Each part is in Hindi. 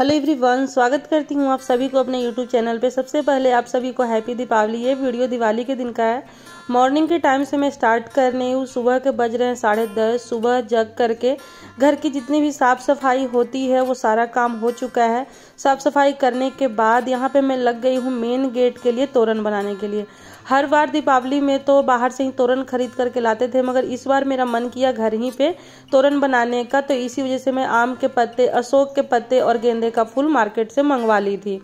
हेलो एवरीवन, स्वागत करती हूँ आप सभी को अपने यूट्यूब चैनल पे। सबसे पहले आप सभी को हैप्पी दीपावली। ये वीडियो दिवाली के दिन का है। मॉर्निंग के टाइम से मैं स्टार्ट कर रही हूँ। सुबह के बज रहे हैं साढ़े दस। सुबह जग करके घर की जितनी भी साफ़ सफ़ाई होती है, वो सारा काम हो चुका है। साफ़ सफ़ाई करने के बाद यहाँ पे मैं लग गई हूँ मेन गेट के लिए तोरण बनाने के लिए। हर बार दीपावली में तो बाहर से ही तोरण खरीद करके लाते थे, मगर इस बार मेरा मन किया घर ही पे तोरण बनाने का तो इसी वजह से मैं आम के पत्ते, अशोक के पत्ते और गेंदे का फूल मार्केट से मंगवा ली थी।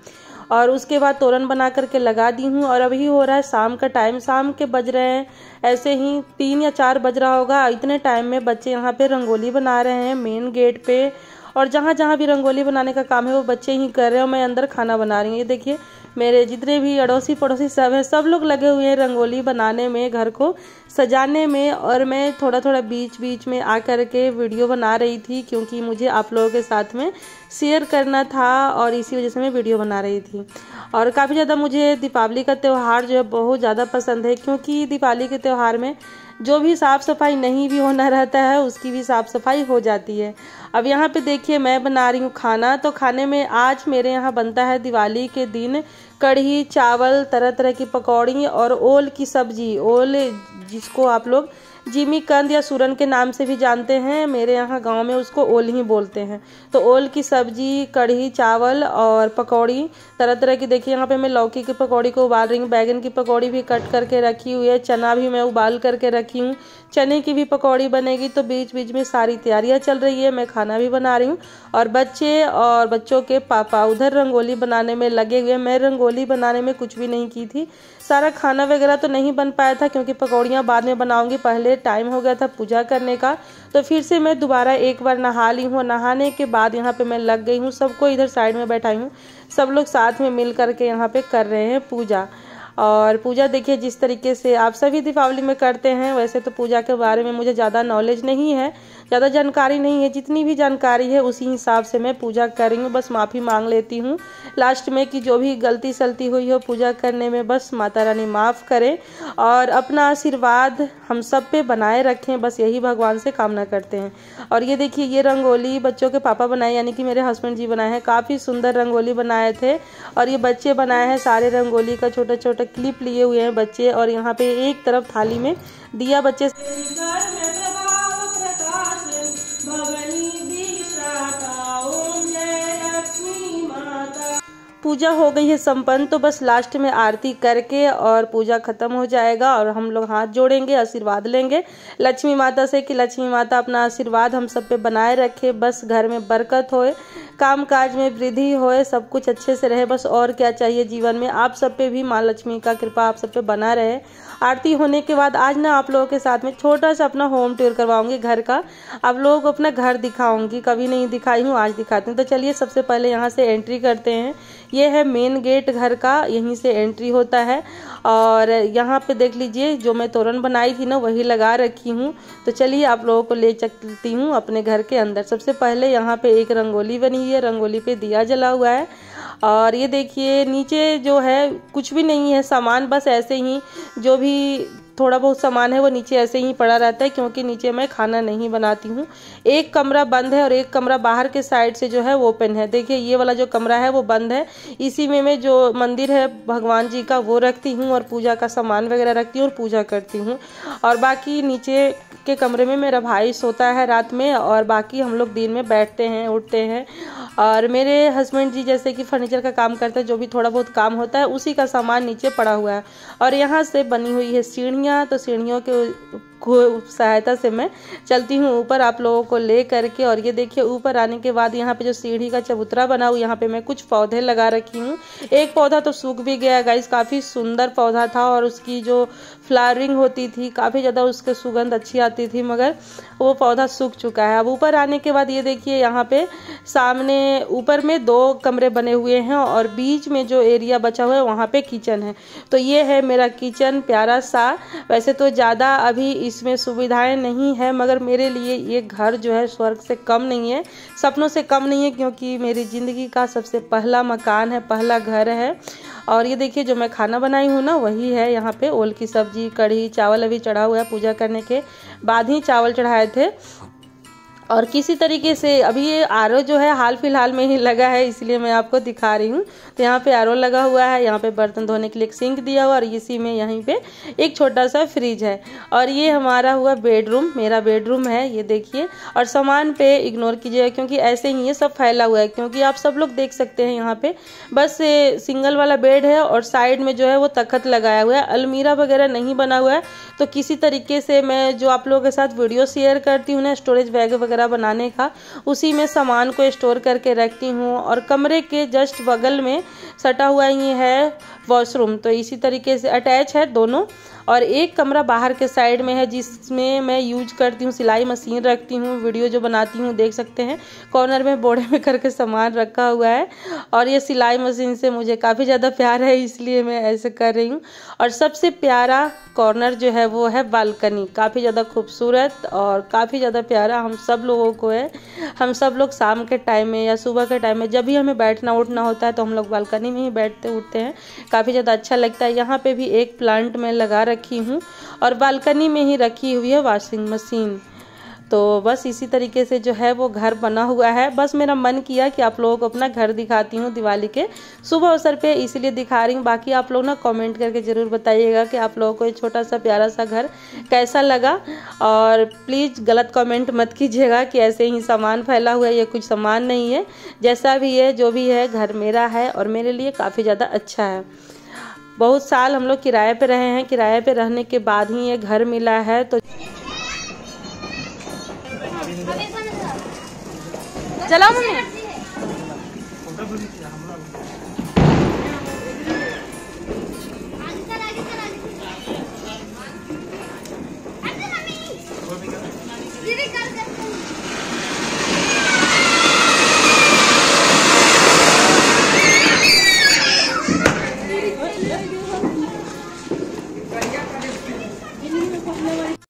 और उसके बाद तोरण बना करके लगा दी हूँ, और अभी हो रहा है शाम का टाइम, शाम के बज रहे हैं, ऐसे ही तीन या चार बज रहा होगा, इतने टाइम में बच्चे यहाँ पे रंगोली बना रहे हैं, मेन गेट पे, और जहाँ जहाँ भी रंगोली बनाने का काम है, वो बच्चे ही कर रहे हैं, और मैं अंदर खाना बना रही हूँ। ये देखिए मेरे जितने भी अड़ोसी पड़ोसी सब हैं, सब लोग लगे हुए हैं रंगोली बनाने में, घर को सजाने में, और मैं थोड़ा थोड़ा बीच बीच में आ कर के वीडियो बना रही थी, क्योंकि मुझे आप लोगों के साथ में शेयर करना था, और इसी वजह से मैं वीडियो बना रही थी। और काफ़ी ज़्यादा मुझे दीपावली का त्यौहार जो है, बहुत ज़्यादा पसंद है, क्योंकि दीपावली के त्यौहार में जो भी साफ़ सफ़ाई नहीं भी होना रहता है, उसकी भी साफ़ सफ़ाई हो जाती है। अब यहाँ पे देखिए, मैं बना रही हूँ खाना। तो खाने में आज मेरे यहाँ बनता है दिवाली के दिन कढ़ी, चावल तरह तरह की पकौड़ी और ओल की सब्ज़ी। ओल जिसको आप लोग जिमी कंद या सूरन के नाम से भी जानते हैं। मेरे यहाँ गाँव में उसको ओल ही बोलते हैं। तो ओल की सब्ज़ी, कढ़ी, चावल और पकौड़ी तरह तरह की देखिए, यहाँ पे मैं लौकी की पकौड़ी को उबाल रही हूँ। बैगन की पकौड़ी भी कट करके रखी हुई है। चना भी मैं उबाल करके रखी हूँ। चने की भी पकौड़ी बनेगी तो बीच बीच में सारी तैयारियाँ चल रही है। मैं खाना भी बना रही हूँ। और बच्चे और बच्चों के पापा उधर रंगोली बनाने में लगे हुए मैं रंगोली बनाने में कुछ भी नहीं की थी। सारा खाना वगैरह तो नहीं बन पाया था क्योंकि पकौड़ियाँ बाद में बनाऊँगी। पहले टाइम हो गया था पूजा करने का तो फिर से मैं दोबारा एक बार नहा ली हूँ। नहाने के बाद यहाँ पे मैं लग गई हूँ, सबको इधर साइड में बैठाई हूँ। सब लोग साथ में मिल करके यहाँ पे कर रहे हैं पूजा। और पूजा देखिए जिस तरीके से आप सभी दीपावली में करते हैं, वैसे तो पूजा के बारे में मुझे ज़्यादा नॉलेज नहीं है ज़्यादा जानकारी नहीं है, जितनी भी जानकारी है, उसी हिसाब से मैं पूजा कर रही हूँ बस माफ़ी मांग लेती हूँ। लास्ट में कि जो भी गलती सलती हुई हो पूजा करने में, बस माता रानी माफ़ करें और अपना आशीर्वाद हम सब पे बनाए रखें। बस यही भगवान से कामना करते हैं। और ये देखिए, ये रंगोली बच्चों के पापा बनाए, यानी कि मेरे हस्बैंड जी बनाए हैं। काफ़ी सुंदर रंगोली बनाए थे और ये बच्चे बनाए हैं। सारे रंगोली का छोटा छोटा क्लिप लिए हुए हैं बच्चे और यहाँ पे एक तरफ़ थाली में दिया बच्चे। पूजा हो गई है संपन्न तो बस लास्ट में आरती करके और पूजा खत्म हो जाएगा और हम लोग हाथ जोड़ेंगे, आशीर्वाद लेंगे। लक्ष्मी माता से कि लक्ष्मी माता अपना आशीर्वाद हम सब पे बनाए रखे, बस घर में बरकत होए काम काज में वृद्धि होए, सब कुछ अच्छे से रहे, बस और क्या चाहिए जीवन में। आप सब पे भी माँ लक्ष्मी का कृपा आप सब पे बना रहे। आरती होने के बाद आज ना आप लोगों के साथ में छोटा सा अपना होम टूर करवाऊँगी घर का। आप लोगों को अपना घर दिखाऊँगी। कभी नहीं दिखाई हूँ, आज दिखाती हूँ। तो चलिए सबसे पहले यहाँ से एंट्री करते हैं। ये है मेन गेट घर का, यहीं से एंट्री होता है। और यहाँ पे देख लीजिए, जो मैं तोरण बनाई थी ना, वही लगा रखी हूँ। तो चलिए आप लोगों को ले चलती हूँ अपने घर के अंदर। सबसे पहले यहाँ पे एक रंगोली बनी हुई है। रंगोली पे दिया जला हुआ है। और ये देखिए, नीचे जो है कुछ भी नहीं है, सामान बस ऐसे ही, जो भी थोड़ा बहुत सामान है, वो नीचे ऐसे ही पड़ा रहता है क्योंकि नीचे मैं खाना नहीं बनाती हूँ। एक कमरा बंद है और एक कमरा बाहर के साइड से जो है ओपन है। देखिए, ये वाला जो कमरा है वो बंद है। इसी में मैं जो मंदिर है, भगवान जी का वो रखती हूँ और पूजा का सामान वगैरह रखती हूँ और पूजा करती हूँ। और बाकी नीचे के कमरे में मेरा भाई सोता है रात में और बाकी हम लोग दिन में बैठते हैं, उठते हैं। और मेरे हस्बैंड जी जैसे कि फर्नीचर का काम करते हैं, जो भी थोड़ा बहुत काम होता है, उसी का सामान नीचे पड़ा हुआ है। और यहाँ से बनी हुई है सीढ़ियाँ। तो सीढ़ियों के सहायता से मैं चलती हूँ ऊपर आप लोगों को ले करके। और ये देखिए, ऊपर आने के बाद यहाँ पे जो सीढ़ी का चबूतरा बना हुआ, यहाँ पे मैं कुछ पौधे लगा रखी हूँ। एक पौधा तो सूख भी गया गाइस काफ़ी सुंदर पौधा था और उसकी जो फ्लावरिंग होती थी, काफ़ी ज़्यादा उसके सुगंध अच्छी आती थी, मगर वो पौधा सूख चुका है। अब ऊपर आने के बाद ये देखिए, यहाँ पे सामने ऊपर में दो कमरे बने हुए हैं और बीच में जो एरिया बचा हुआ है, वहाँ पे किचन है। तो ये है मेरा किचन, प्यारा सा। वैसे तो ज़्यादा अभी इसमें सुविधाएँ नहीं है, मगर मेरे लिए ये घर जो है, स्वर्ग से कम नहीं है। सपनों से कम नहीं है, क्योंकि मेरी ज़िंदगी का सबसे पहला मकान है, पहला घर है। और ये देखिए, जो मैं खाना बनाई हूँ ना, वही है यहाँ पे। ओल की सब्ज़ी, कढ़ी, चावल अभी चढ़ा हुआ है पूजा करने के। बाद ही चावल चढ़ाए थे। और किसी तरीके से, अभी ये आर जो है हाल फ़िलहाल में ही लगा है, इसलिए मैं आपको दिखा रही हूँ। तो यहाँ पे आर लगा हुआ है, यहाँ पे बर्तन धोने के लिए एक सिंक दिया हुआ और इसी में यहीं पे एक छोटा सा फ्रिज है। और ये हमारा हुआ बेडरूम मेरा बेडरूम है, ये देखिए। और सामान पे इग्नोर कीजिएगा, क्योंकि ऐसे ही ये सब फैला हुआ है, क्योंकि आप सब लोग देख सकते हैं यहाँ पे। बस सिंगल वाला बेड है, और साइड में जो है वो तखत लगाया हुआ है, अलमीरा वगैरह नहीं बना हुआ है। तो किसी तरीके से मैं जो आप लोगों के साथ वीडियो शेयर करती हूँ ना स्टोरेज बैग वगैरह वगैरह बनाने का, उसी में सामान को स्टोर करके रखती हूँ और कमरे के जस्ट बगल में सटा हुआ ही है वॉशरूम तो इसी तरीके से अटैच है दोनों और एक कमरा बाहर के साइड में है जिसमें मैं यूज़ करती हूँ, सिलाई मशीन रखती हूँ वीडियो जो बनाती हूँ, देख सकते हैं। कॉर्नर में बोड़े में करके सामान रखा हुआ है और ये सिलाई मशीन से मुझे काफ़ी ज़्यादा प्यार है, इसलिए मैं ऐसे कर रही हूँ। और सबसे प्यारा कॉर्नर जो है वो है बालकनी। काफ़ी ज़्यादा खूबसूरत और काफ़ी ज़्यादा प्यारा हम सब लोगों को है। हम सब लोग शाम के टाइम में या सुबह के टाइम में जब भी हमें बैठना उठना होता है तो हम लोग बालकनी में ही बैठते उठते हैं। काफ़ी ज़्यादा अच्छा लगता है। यहाँ पे भी एक प्लांट मैं लगा रखी हूँ और बालकनी में ही रखी हुई है वॉशिंग मशीन तो बस इसी तरीके से जो है वो घर बना हुआ है। बस मेरा मन किया कि आप लोगों को अपना घर दिखाती हूँ दिवाली के। सुबह अवसर पे इसीलिए दिखा रही हूँ। बाकी आप लोग ना कमेंट करके ज़रूर बताइएगा कि आप लोगों को ये छोटा सा प्यारा सा घर कैसा लगा। और प्लीज़ गलत कमेंट मत कीजिएगा कि ऐसे ही सामान फैला हुआ है, ये कुछ सामान नहीं है। जैसा भी है, जो भी है, घर मेरा है और मेरे लिए काफ़ी ज़्यादा अच्छा है। बहुत साल हम लोग किराए पे रहे हैं। किराए पे रहने के बाद ही ये घर मिला है तो चलो मम्मी।